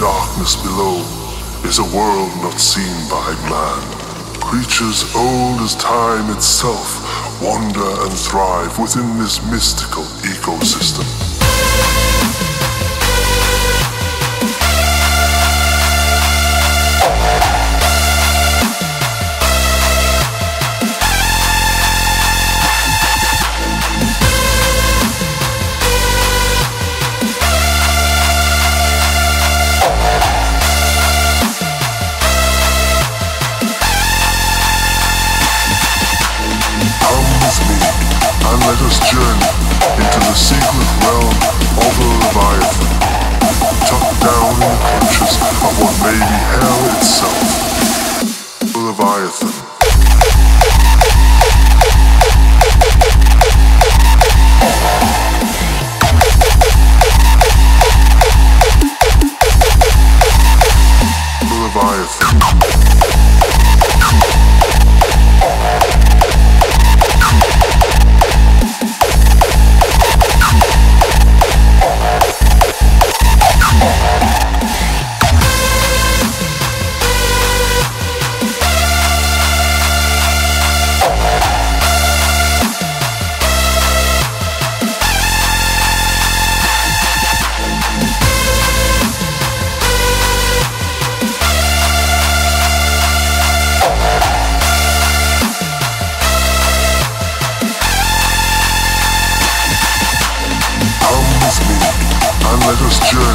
below is a world not seen by man. Creatures old as time itself wander and thrive within this mystical ecosystem. The This journey.